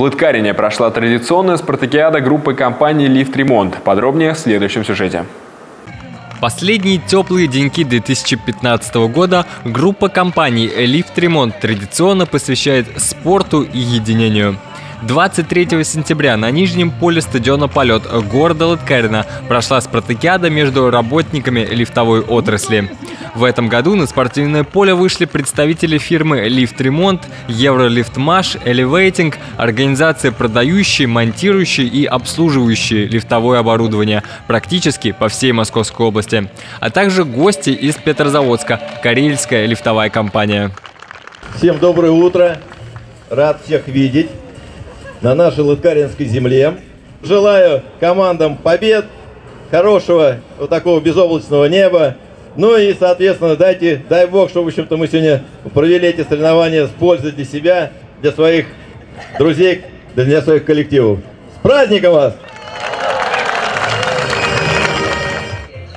В Лыткарине прошла традиционная спартакиада группы компании «Лифт Ремонт». Подробнее в следующем сюжете. Последние теплые деньки 2015 года группа компаний «Лифт Ремонт» традиционно посвящает спорту и единению. 23 сентября на нижнем поле стадиона «Полет» города Лыткарина прошла спартакиада между работниками лифтовой отрасли. В этом году на спортивное поле вышли представители фирмы «Лифт Ремонт», «Евролифтмаш», «Элевейтинг», организации, продающие, монтирующие и обслуживающие лифтовое оборудование практически по всей Московской области, а также гости из Петрозаводска, Карельская лифтовая компания. Всем доброе утро! Рад всех видеть на нашей Лыткаринской земле. Желаю командам побед, хорошего вот такого безоблачного неба. Ну и, соответственно, дайте, дай Бог, чтобы, в общем-то, мы сегодня провели эти соревнования с пользой для себя, для своих друзей, для своих коллективов. С праздником вас!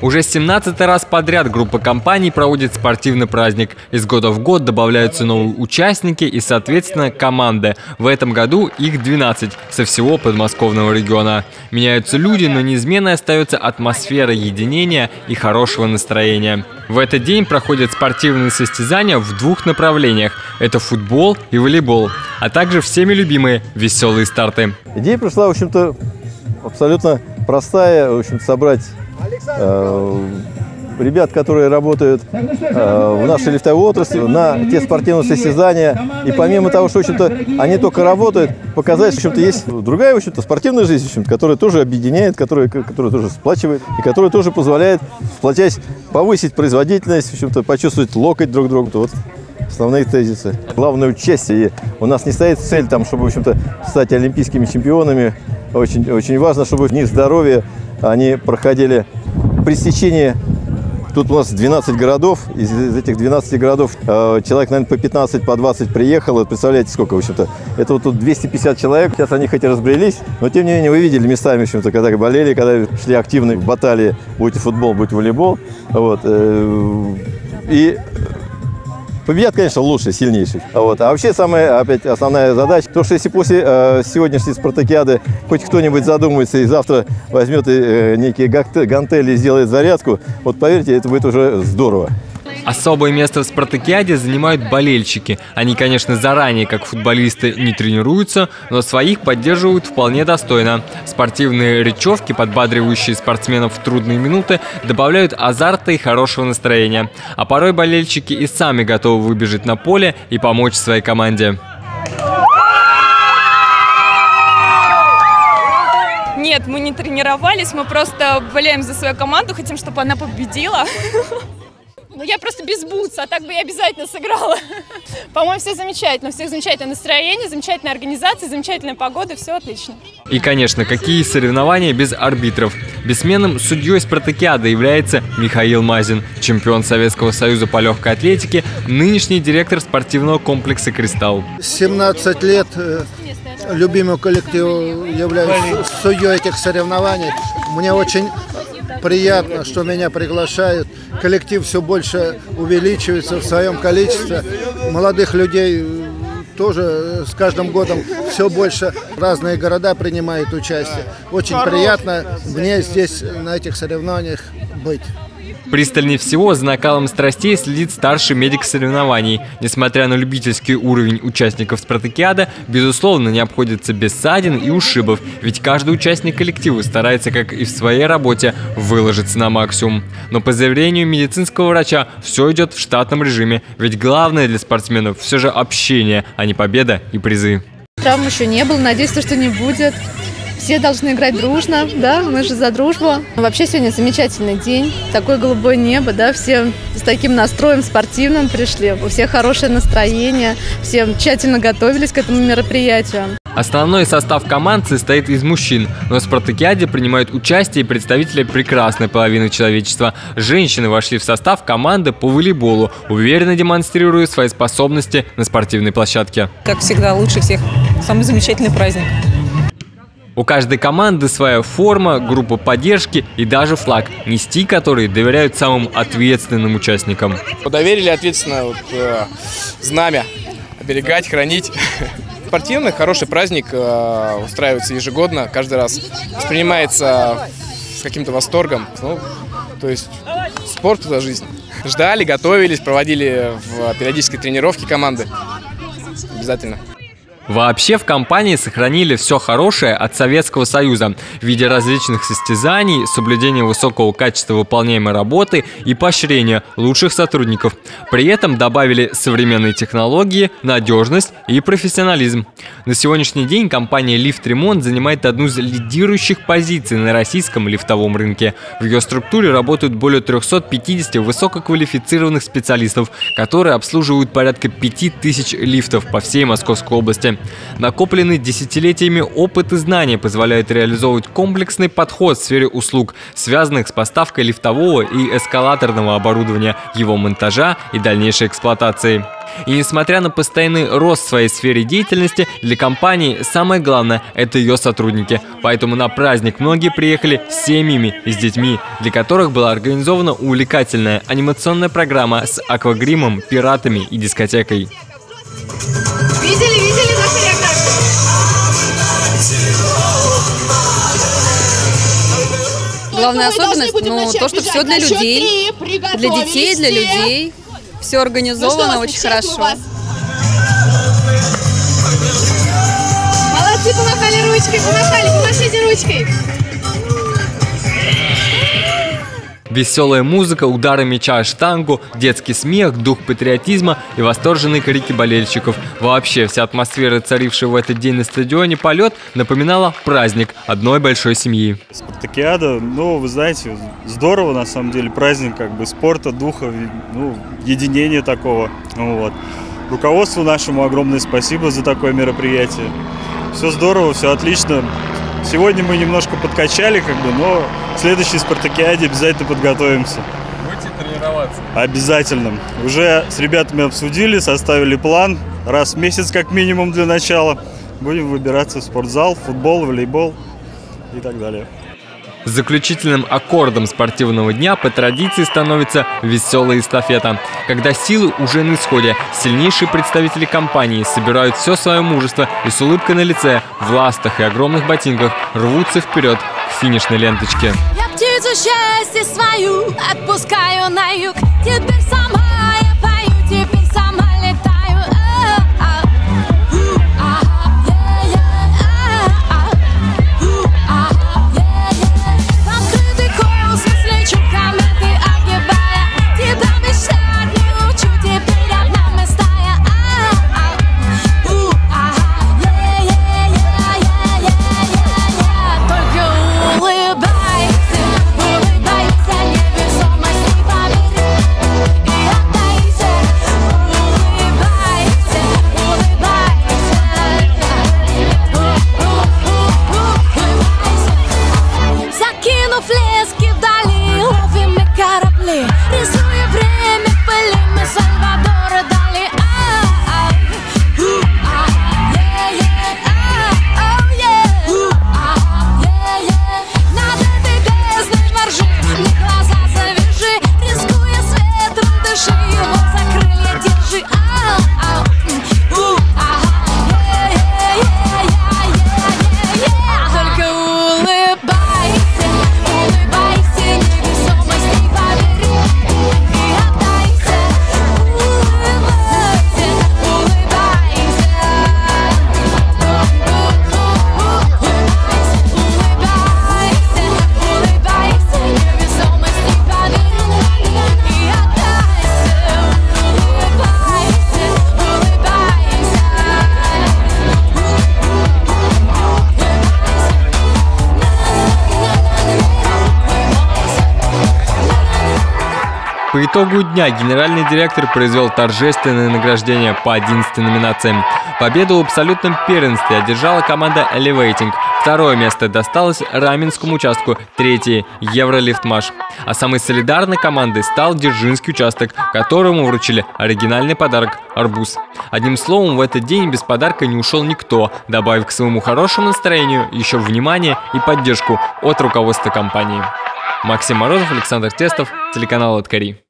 Уже 17 раз подряд группа компаний проводит спортивный праздник. Из года в год добавляются новые участники и, соответственно, команды. В этом году их 12 со всего подмосковного региона. Меняются люди, но неизменной остается атмосфера единения и хорошего настроения. В этот день проходят спортивные состязания в двух направлениях. Это футбол и волейбол, а также всеми любимые веселые старты. Идея пришла, в общем-то, абсолютно простая, в общем собрать ребят, которые работают э, в нашей лифтовой отрасли, на те спортивные состязания. И помимо того, что, в общем-то, они только работают, показать, что, в общем-то, есть другая, в общем-то, спортивная жизнь, в общем которая тоже объединяет, которая, которая тоже сплачивает, и которая тоже позволяет, сплотясь, повысить производительность, в общем-то, почувствовать локоть друг другу. Вот основные тезисы. Главное участие. У нас не стоит цель, там, чтобы, в общем-то, стать олимпийскими чемпионами. Очень, очень важно, чтобы в них здоровье они проходили при стечении Тут у нас 12 городов, из этих 12 городов э, человек, наверное, по 15, по 20 приехало. Представляете, сколько, в общем-то. Это вот тут 250 человек. Сейчас они хоть и разбрелись, но тем не менее вы видели местами, в общем-то, когда болели, когда шли активно в баталии, будь футбол, будь волейбол. Вот. Э, и Победят, конечно, лучше, сильнейший. Вот. А вообще самая опять основная задача, то, что если после э, сегодняшней спартакиады хоть кто-нибудь задумается и завтра возьмет э, некие гантели и сделает зарядку, вот поверьте, это будет уже здорово. Особое место в спартакиаде занимают болельщики. Они, конечно, заранее, как футболисты, не тренируются, но своих поддерживают вполне достойно. Спортивные речевки, подбадривающие спортсменов в трудные минуты, добавляют азарта и хорошего настроения. А порой болельщики и сами готовы выбежать на поле и помочь своей команде. Нет, мы не тренировались, мы просто болеем за свою команду, хотим, чтобы она победила. Ну, я просто без бутса, а так бы я обязательно сыграла. По-моему, все замечательно. У всех замечательное настроение, замечательная организация, замечательная погода, все отлично. И, конечно, какие соревнования без арбитров. Бессменным судьей спартакиады является Михаил Мазин, чемпион Советского Союза по легкой атлетике, нынешний директор спортивного комплекса «Кристалл». 17 лет э, любимому коллективу являюсь судьей этих соревнований. Мне очень приятно, что меня приглашают. Коллектив все больше увеличивается в своем количестве. Молодых людей тоже с каждым годом все больше разные города принимают участие. Очень приятно мне здесь на этих соревнованиях быть. Пристальнее всего за накалом страстей следит старший медик соревнований. Несмотря на любительский уровень участников спартакиада, безусловно, не обходится без ссадин и ушибов, ведь каждый участник коллектива старается, как и в своей работе, выложиться на максимум. Но по заверению медицинского врача, все идет в штатном режиме, ведь главное для спортсменов все же общение, а не победа и призы. Травм еще не было, надеюсь, что не будет. Все должны играть дружно, да, мы же за дружбу. Вообще сегодня замечательный день, такое голубое небо, да, все с таким настроем спортивным пришли, у всех хорошее настроение, все тщательно готовились к этому мероприятию. Основной состав команд состоит из мужчин, но в спартакиаде принимают участие представители прекрасной половины человечества. Женщины вошли в состав команды по волейболу, уверенно демонстрируя свои способности на спортивной площадке. Как всегда, лучше всех. Самый замечательный праздник. У каждой команды своя форма, группа поддержки и даже флаг, нести который доверяют самым ответственным участникам. Доверили ответственно вот, э, знамя, оберегать, хранить. спортивный, хороший праздник, э, устраивается ежегодно, каждый раз воспринимается с каким-то восторгом. Ну, то есть спорт – это жизнь. Ждали, готовились, проводили в периодической тренировке команды. Обязательно. Вообще в компании сохранили все хорошее от Советского Союза в виде различных состязаний, соблюдения высокого качества выполняемой работы и поощрения лучших сотрудников. При этом добавили современные технологии, надежность и профессионализм. На сегодняшний день компания Lift Ремонт занимает одну из лидирующих позиций на российском лифтовом рынке. В ее структуре работают более 350 высококвалифицированных специалистов, которые обслуживают порядка 5000 лифтов по всей Московской области. Накопленный десятилетиями опыт и знания позвляют реализовывать комплексный подход в сфере услуг, связанных с поставкой лифтового и эскалаторного оборудования, его монтажа и дальнейшей эксплуатации. И несмотря на постоянный рост в своей сфере деятельности, для компании самое главное – это ее сотрудники. Поэтому на праздник многие приехали с семьями и с детьми, для которых была организована увлекательная анимационная программа с аквагримом, пиратами и дискотекой. Главная особенность, ну, то, что все для людей, для детей, для людей. Все организовано очень хорошо. Молодцы, помахали ручкой, помахали, помашите ручкой. Веселая музыка, удары мяча о штангу, детский смех, дух патриотизма и восторженные крики болельщиков. Вообще, вся атмосфера, царившая в этот день на стадионе «Полет», напоминала праздник одной большой семьи. Спартакиада, ну, вы знаете, здорово, на самом деле, праздник как бы спорта, духа, ну, единения такого, вот. Руководству нашему огромное спасибо за такое мероприятие. Все здорово, все отлично. Сегодня мы немножко подкачали, как бы, но в следующей спартакиаде обязательно подготовимся. Будете тренироваться? Обязательно. Уже с ребятами обсудили, составили план. Раз в месяц как минимум для начала. Будем выбираться в спортзал, футбол, волейбол и так далее. Заключительным аккордом спортивного дня по традиции становится веселая эстафета. Когда силы уже на исходе, сильнейшие представители компании собирают все свое мужество и с улыбкой на лице, в ластах и огромных ботинках рвутся вперед к финишной ленточке. Я птицу счастья свою отпускаю на юг. Теперь сама его за крылья держи. А-а. У-а. По итогу дня генеральный директор произвел торжественное награждение по 11 номинациям. Победу в абсолютном первенстве одержала команда Elevating. Второе место досталось Раменскому участку, третье – Евролифтмаш. А самой солидарной командой стал Дзержинский участок, которому вручили оригинальный подарок – арбуз. Одним словом, в этот день без подарка не ушел никто, добавив к своему хорошему настроению еще внимание и поддержку от руководства компании. Максим Морозов, Александр Тестов, телеканал «Откари».